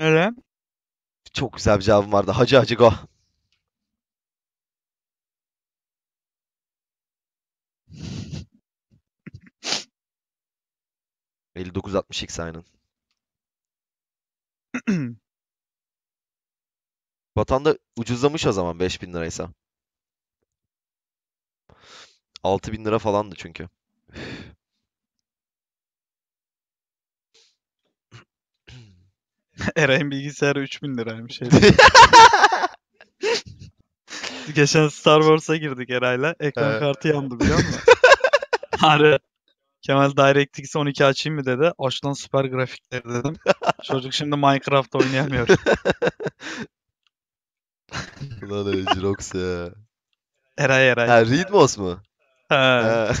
Öyle. Çok güzel bir cevabım vardı. Hacı Hacı Go. ...59-60x aynen. Vatanda ucuzlamış o zaman 5000 liraysa. 6000 lira falandı çünkü. Eray'ın bilgisayarı 3000 liraymış. Geçen Star Wars'a girdik Eray'la. Ekran He. kartı yandı biliyor musun? Harbi. Kemal DirectX 12 açayım mı dedi. Aç lan süper grafikleri dedim. Çocuk şimdi Minecraft oynayamıyor. Ulan Jirox ya. Eray Eray. Ha Readmos mu? Ha.